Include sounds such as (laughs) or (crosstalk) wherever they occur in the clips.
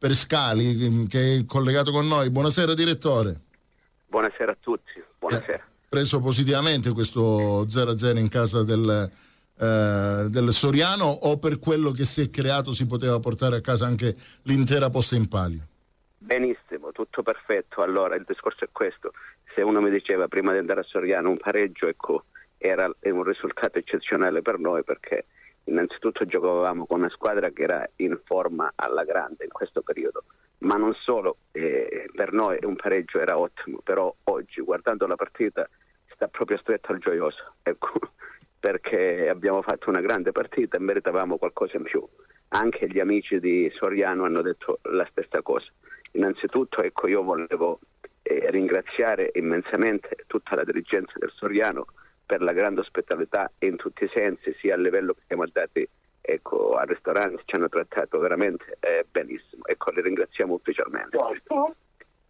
per Scali che è collegato con noi. Buonasera direttore. Buonasera a tutti, buonasera. Eh, preso positivamente questo 0-0 in casa del, eh, del Soriano o per quello che si è creato si poteva portare a casa anche l'intera posta in palio? Benissimo, tutto perfetto. Allora, il discorso è questo. Se uno mi diceva prima di andare a Soriano un pareggio, ecco, era un risultato eccezionale per noi perché innanzitutto giocavamo con una squadra che era in forma alla grande in questo periodo, ma non solo, eh, per noi un pareggio era ottimo, però oggi guardando la partita sta proprio stretto al gioioso, ecco, (laughs) perché abbiamo fatto una grande partita e meritavamo qualcosa in più. Anche gli amici di Soriano hanno detto la stessa cosa. Innanzitutto ecco, io volevo eh, ringraziare immensamente tutta la dirigenza del Soriano per la grande ospitalità in tutti i sensi, sia a livello che siamo andati ecco, al ristorante, ci hanno trattato veramente eh, benissimo. Ecco, li ringraziamo ufficialmente.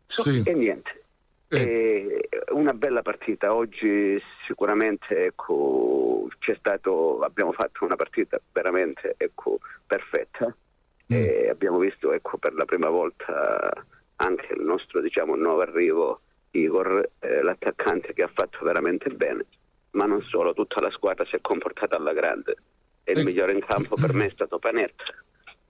Sì. E niente. Eh. una bella partita, oggi sicuramente ecco, stato, abbiamo fatto una partita veramente ecco, perfetta mm. abbiamo visto ecco, per la prima volta anche il nostro diciamo, nuovo arrivo Igor, eh, l'attaccante che ha fatto veramente bene ma non solo, tutta la squadra si è comportata alla grande e il eh. migliore in campo per me è stato Panetta,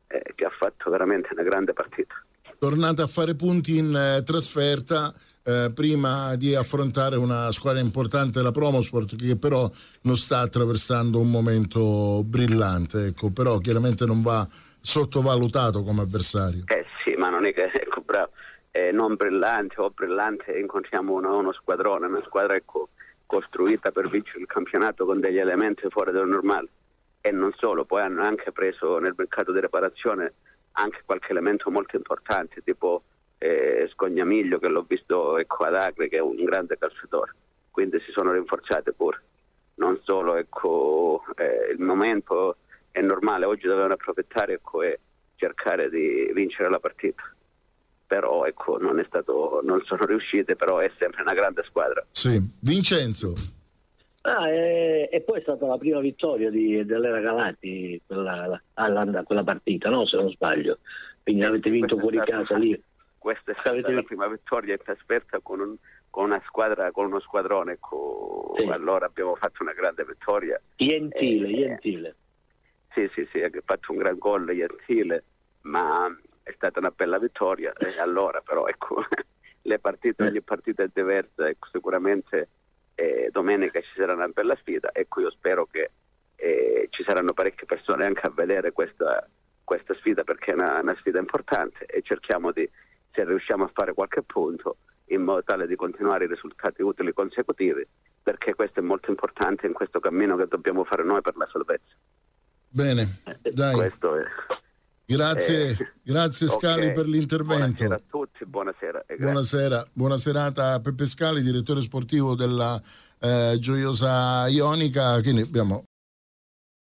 eh, che ha fatto veramente una grande partita. Tornate a fare punti in eh, trasferta eh, prima di affrontare una squadra importante, la Promosport, che però non sta attraversando un momento brillante, ecco, però chiaramente non va sottovalutato come avversario. Eh sì, ma non è che (laughs) ecco, bravo, eh, non brillante o brillante incontriamo uno, uno squadrone, una squadra ecco, costruita per vincere il campionato con degli elementi fuori dal normale. E non solo, poi hanno anche preso nel mercato di reparazione anche qualche elemento molto importante tipo eh, Scognamiglio che l'ho visto ecco, ad Agri che è un grande calciatore, quindi si sono rinforzate pure. Non solo, ecco, eh, il momento è normale, oggi dovevano approfittare ecco, e cercare di vincere la partita però ecco, non, stato, non sono riuscite, però è sempre una grande squadra. Sì. Vincenzo. Ah, e, e, poi è stata la prima vittoria di, dell'Era Galati quella, quella partita, no? se non sbaglio. Quindi avete vinto fuori casa lì. Questa è stata avete... la prima vittoria in trasferta con, un, con, una squadra, con uno squadrone. Ecco, sì. Allora abbiamo fatto una grande vittoria. Gentile, e, Gentile. Sì, sì, sì, ha fatto un gran gol Gentile, ma è stata una bella vittoria e allora però ecco (laughs) le partite, ogni partita è diversa, ecco, sicuramente eh, domenica ci sarà una bella sfida, ecco io spero che eh, ci saranno parecchie persone anche a vedere questa, questa sfida perché è una, una, sfida importante e cerchiamo di, se riusciamo a fare qualche punto, in modo tale di continuare i risultati utili consecutivi, perché questo è molto importante in questo cammino che dobbiamo fare noi per la salvezza. Bene, dai. Questo è... Grazie, eh, grazie Scali okay. per l'intervento. Buonasera a tutti, buonasera. Buonasera, buona serata a Peppe Scali, direttore sportivo della eh, Gioiosa Ionica, che abbiamo